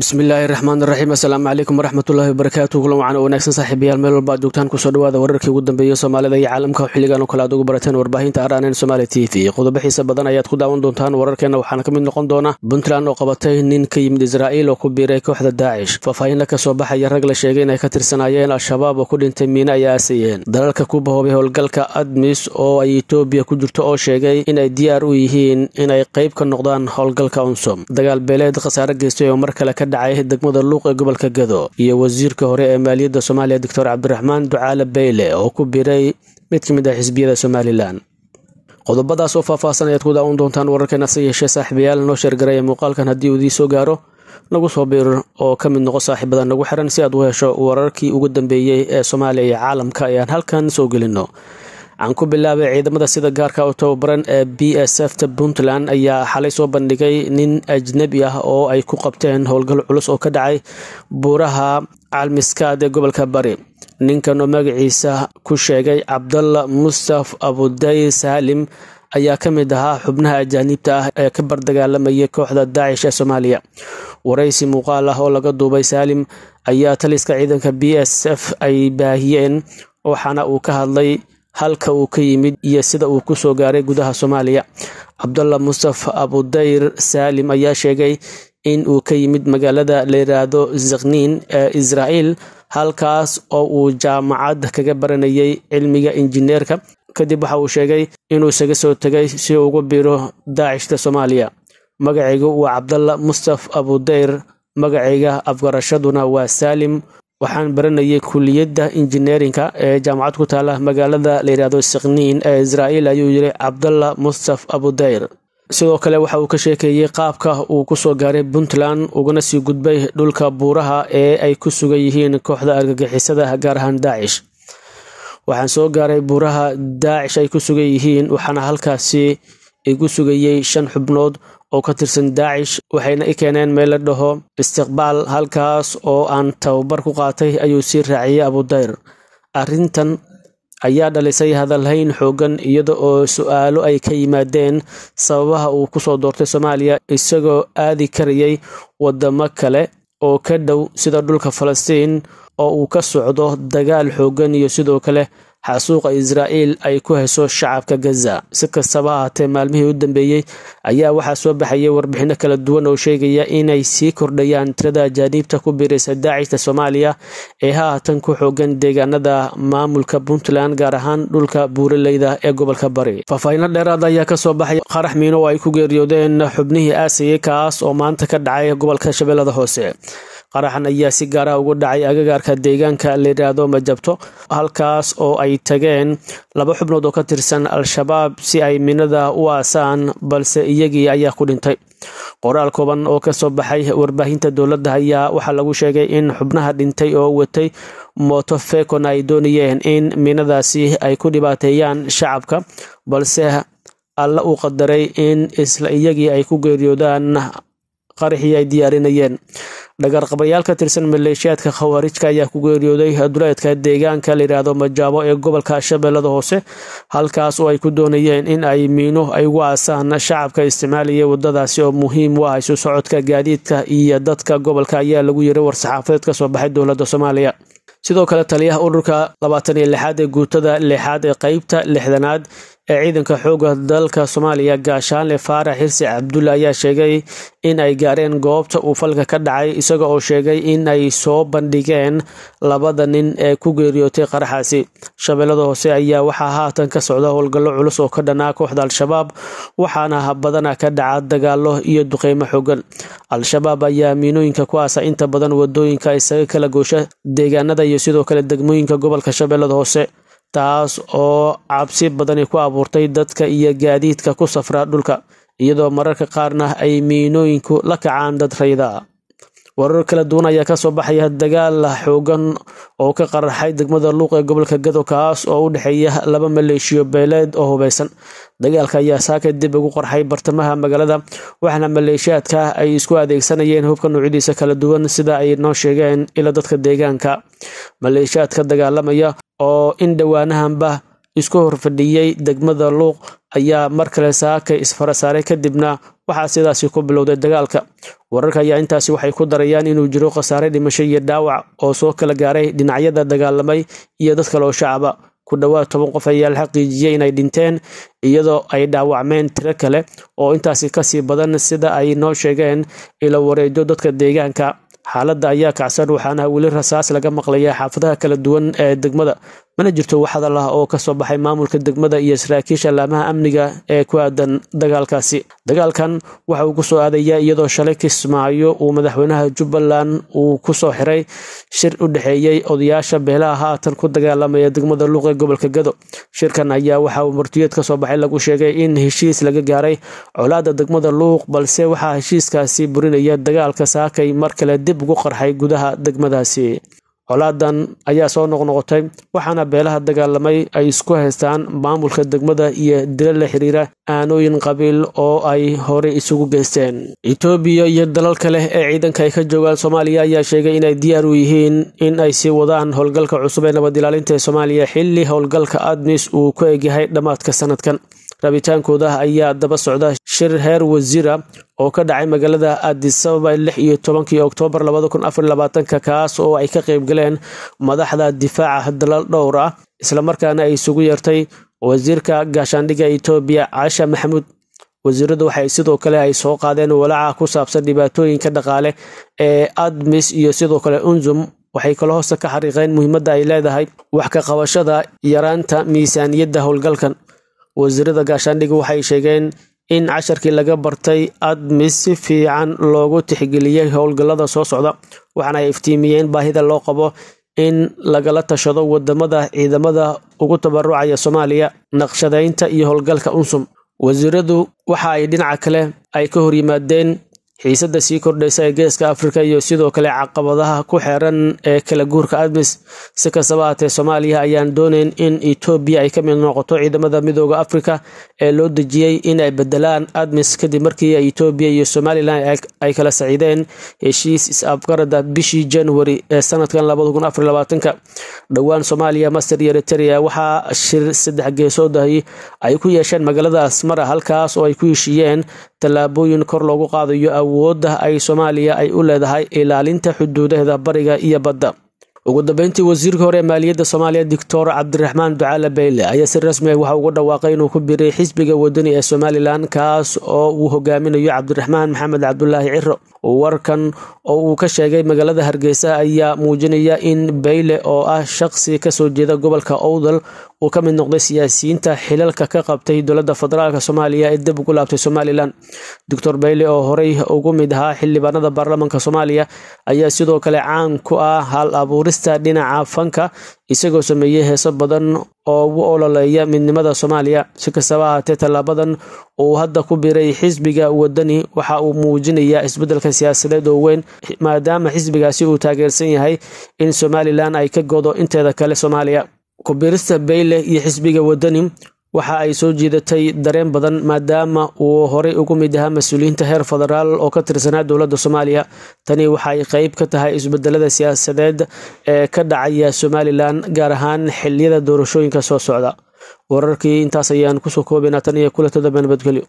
bismillaahi raxmaan raxiim assalaamu calaykum waraxmatullaahi wabarakaatu kulan wacan oo wanaagsan saaxiibayaal meel walba ad joogtaan ku soo dhawaada wararkii ugu dambeeyey soomaalida iyo caalamka. Xilligan oo kale aad ugu barateen warbaahinta araanen somaali t v. Qodobo xiisa badan ayaad ku daawan doontaan wararkeenna waxaana ka mid noqon doona puntland oo qabatay nin ka yimid israa'iil oo ku biiray kooxda daacish faahfaahinla ka soo baxaya rag la sheegay inay ka tirsanaayeen al-shabaab oo ku dhintay miine ay aasayeen. Dalalka ku bahoobay howlgalka admis oo ay etoobiya ku jirto oo sheegay inay diyaar u yihiin inay qayb ka noqdaan howlgalka unsom dagaal beeleed khasaare geystay oo mar kale ka dhacay degmada luuq ee gobolka gado iyo wasiirka hore ee maaliyadda soomaaliya doctor cabdiraxmaan ducaale beyle oo ku biray mid ka mid ah xisbiyada somalilan. Qodobadaas oo faahfaahsan ayaad ku daawan doontaan wararkeena se yeeshee saaxiibayaal noo sheergaraya muuqaalkan haddii uu idii soo gaaro. Nagu soo biir oo ka mid noqo saaxiibada nagu xiran si aad u hesho wararkii ugu dambeeyey ee soomaaliya iyo caalamka ayaan halkan soo gelino aan ku bilaabay ciidamada sida gaarka u tababaran ee b s f ta puntland ayaa xalay soo bandhigay nin ajnebi ah oo ay ku qabteen howlgal culus oo ka dhacay buuraha calmiskaad ee gobolka bari. Ninkan oo magaciisa ku sheegay cabdalla mustaf abuday saalim ayaa ka mid ahaa xubnaha ajaaniibta ah ee ka bardagaalamayay kooxda daacish ee soomaaliya. Waraysi muuqaal ah oo laga duubay saalim ayaa taliska ciidanka b s f ay baahiyeen waxaana uu ka hadlay halka uu ka yimid iyo sida uu ku soo gaaray gudaha soomaaliya. Cabdalla mustaf abudayr saalim ayaa sheegay in uu ka yimid magaalada la yiraahdo zakniin ee israa'iil halkaas oo uu jaamacad kaga baranayay cilmiga injineerka. Kadib waxa uu sheegay inuu isaga soo tegay si uu ugu biiro daacishta soomaaliya. Magacaygu waa cabdalla mustaf abudayr magacayga afgarashaduna waa saalim waxaan baranayay kuliyadda injineerinka ee jaamacad ku taala magaalada layidhahdo sakniin ee israa'iil ayuu yiri cabdalla mustaf abudayr sidoo kale waxa uu ka sheekeeyey qaabka uu ku soo gaaray puntland ugana sii gudbay dhulka buuraha ee ay ku sugan yihiin kooxda argagixisada gaar ahaan daacish waxaan soo gaaray buuraha daacish ay ku sugan yihiin waxaana halkaasi igu sugayey shan xubnood oo ka tirsan daacish waxayna i keeneen meel la dhaho istiqbaal halkaas oo aan tababar ku qaatay ayuu sii raaciyey abudayr arrintan ayaa dhalisay hadalhayn xoogan iyada oo su'aalo ay ka yimaadeen sababaha uu ku soo doortay soomaaliya isagoo aadi karayay wadamo kale oo ka dhow sida dhulka falastiin oo uu ka socdo dagaal xoogan iyo sidoo kale xasuuqa israa'iil ay ku hayso shacabka gaza. Si kastaba ahaatee maalmihii u dambeeyey ayaa waxaa soo baxayay warbixino kala duwan oo sheegaya inay sii kordhayaan tirada ajaaniibta ku biiraysa daacishta soomaaliya ee haatan ku xoogan deegaanada maamulka puntland gaar ahaan dhulka buuraleyda ee gobolka bari. Faahfaahino dheeraad ayaa ka soo baxay qarax miino oo ay ku geeriyoodeen xubnihii aasayay kaas oo maanta ka dhacay gobolka shabeellada hoose qaraxan ayaa si gaara ugu dhacay agagaarka deegaanka layidhaahdo majabto halkaas oo ay tageen laba xubnood oo ka tirsan al-shabaab si ay minada u aasaan balse iyagii ayaa ku dhintay. Qoraal kooban oo ka soo baxay warbaahinta dowladda ayaa waxaa lagu sheegay in xubnaha dhintay oo watay moto fekon ay doonayeen in minadaasi ay ku dhibaateeyaan shacabka balse alla uu qadaray in isla iyagii ay ku geeriyoodaan qaraxii ay diyaarinayeen. Dhagarqabayaal ka tirsan maleeshiyaadka khawaarijka ayaa ku geeriyooday duleedka deegaanka layidhaahdo majaabo ee gobolka shabeellada hoose halkaas oo ay ku doonayeen in ay miino ay ugu aasaan shacabka isticmaalaya wadadaasi oo muhiim u ah isu socodka gaadiidka iyo dadka gobolka ayaa lagu yiri war-saxaafadeed ka soo baxay dowladda soomaaliya. Sidoo kale taliyaha ururka labaatan iyo lixaad ee guutada lixaad ee qeybta lixdanaad ee ciidanka xooga dalka soomaaliya gaashaanle faarax xirsi cabdulle ayaa sheegay in ay gaareen goobta uu falka ka dhacay isaga oo sheegay in ay soo bandhigeen labada nin ee ku geeriyootay qaraxaasi. Shabeellada hoose ayaa waxaa haatan ka socda howlgallo culus oo ka dhanaa kooxda al-shabaab waxaana badana ka dhaca dagaalo iyo duqeymo xoogan al-shabaab ayaa miinooyinka ku aasa inta badan waddooyinka isaga kala goosha deegaanada iyo sidoo kale degmooyinka gobolka shabeellada hoose taas oo cabsi badani ku abuurtay dadka iyo gaadiidka ku safra dhulka iyadoo mararka qaarna ay miinooyinku la kacaan dad rayda warar kala duwan ayaa ka soo baxaya dagaal xoogan oo ka qaraxay degmada luuq ee gobolka gado kaas oo u dhexeeya laba maleeshiyo beeleed oo hubeysan. Dagaalka ayaa saaka dib ugu qarxay bartamaha magaalada waxaana maleeshiyaadka ay isku adeegsanayeen hubka noocyadiisa kala duwan sida ay noo sheegeen ila dadka deegaanka. Maleeshiyaadka dagaalamaya oo in dhowaanahanba isku horfadhiyey degmada luuq ayaa mar kale saakay isfara saaray kadibna waxaa sidaasi ku bilowday dagaalka. Wararka ayaa intaasi waxay ku darayaan inuu jiro khasaare dhimasho iyo dhaawac oo soo kala gaaray dhinacyada dagaalamay iyo dad kale oo shacaba. Ku dhowaad toban qof ayaa la xaqiijiyey inay dhinteen iyadoo ay dhaawacmeen tiro kale oo intaasi ka sii badan sida ay noo sheegeen ilo wareejo dadka deegaanka. Xaaladda ayaa kacsan waxaana weli rasaas laga maqlaya xaafadaha kala duwan ee degmada mana jirto wax hadal ah oo ka soo baxay maamulka degmada iyo saraakiisha laamaha amniga ee ku aadan dagaalkaasi. Dagaalkan waxa uu ku soo aadaya iyadoo shalay kismaayo uu madaxweynaha jubbaland uu ku soo xiray shir u dhexeeyey odayaasha beelaha haatan ku dagaalamaya degmada luuq ee gobolka gado. Shirkan ayaa waxa uu martiyeed ka soo baxay lagu sheegay in heshiis laga gaaray colaada degmada luuq balse waxaa heshiiskaasi burinaya dagaalka saakay mar kale dib ugu qarxay gudaha degmadaasi colaadan ayaa soo noqnoqotay waxaana beelaha dagaalamay ay isku haystaan maamulka degmada iyo dilo la xiriira aanooyin qabiil oo ay horey isugu geysteen. Etoobiya iyo dalal kale ee ciidanka ay ka joogaan soomaaliya ayaa sheegay inay diyaar u yihiin in ay sii wadaan howlgalka cusub ee nabad ilaalinta ee soomaaliya xilli howlgalka admis uu ku egyahay dhammaadka sanadkan rabitaankooda ayaa daba socda shir heer wasiira oo ka dhacay magaalada adisababa lix iyo tobankii oktoobar labada kun afar labaatanka kaas oo ay ka qayb galeen madaxda difaaca dalal dhowr ah islamarkaana ay isugu yeertay wasiirka gaashaandhigga etoobiya caasha maxamuud. Wasiiradu waxay sidoo kale ay soo qaadeen walaaca ku saabsan dhibaatooyinka dhaqaale ee admis iyo sidoo kale unzum. Waxay kala hoosta ka xariiqeen muhiimadda ay leedahay wax ka qabashada yaraanta miisaaniyadda howlgalkan wasiirada gaashaandhigga waxay sheegeen in casharkii laga bartay admis si fiican loogu tixgeliyey howlgallada soo socda waxaana ay iftiimiyeen baahida loo qabo in lagala tashado waddamada ciidamada ugu tabarucaya soomaaliya naqshadaynta iyo howlgalka unsum. Wasiiradu waxa ay dhinaca kale ay ka horyimaadeen xiisadda sii kordhaysa ee geeska afrika iyo sidoo kale caqabadaha ku xeeran ee kala guurka admis si kastaba haatee soomaaliya ayaan dooneyn in etoobiya ay ka mid noqoto ciidamada midooda afrika ee loo dejiyey in ay bedelaan admis kadib markii etoobiya iyo somalilan ay kala saciideen heshiis is-afgarada bishii januari ee sanadkan labadakunafarbaatanka dhowaan soomaaliya master iyo eriteria waxaa shir saddex geesoodahi ay ku yeesheen magaalada asmara halkaas oo ay ku heshiiyeen tallaabooyin kor loogu qaadayo awoodda ay soomaaliya ay u leedahay ilaalinta xuduudaheeda bariga iyo badda ugu dambeyntii wasiirka hore ee maaliyadda soomaaliya doctor cabdiraxmaan ducaale beyle ayaa si rasmi ah waxa ugu dhawaaqay inuu ku biray xisbiga wadani ee somalilan kaas oo uu hogaaminayo cabdiraxmaan maxamed cabdulaahi ciro warkan oo uu ka sheegay magaalada hargeysa ayaa muujinaya in beyle oo ah shaqsi ka soo jeeda gobolka owdal uu ka mid noqday siyaasiyiinta xilalka ka qabtay dowladda federaalk soomaaliya ee dib ugu laabtay somalilan doctor beyle oo horey ugu mid ahaa xildhibaanada baarlamaanka soomaaliya ayaa sidoo kale caan ku ah hal abuurista dhinaca fanka isagoo sameeyey heeso badan oo u ololeeya midnimada soomaaliya. Si kastaba ahaatee tallaabadan uu hadda ku biray xisbiga wadani waxa uu muujinayaa isbeddelka siyaasadeed oo weyn maadaama xisbigaasi uu taageersan yahay in somalilan ay ka godo inteeda kale soomaaliya. Kubirista beyle iyo xisbiga wadani waxa ay soo jiidatay dareen badan maadaama uu horey ugu mid ahaa mas'uuliyiinta heer federaal oo ka tirsanaa dowladda soomaaliya. Tani waxay qeyb ka tahay isbedelada siyaasadeed ee ka dhacaya somalilan gaar ahaan xiliyada doorashooyinka soo socda. Wararkii intaas ayaan ku soo koobaynaa tan iyo kulatada nabadgelyo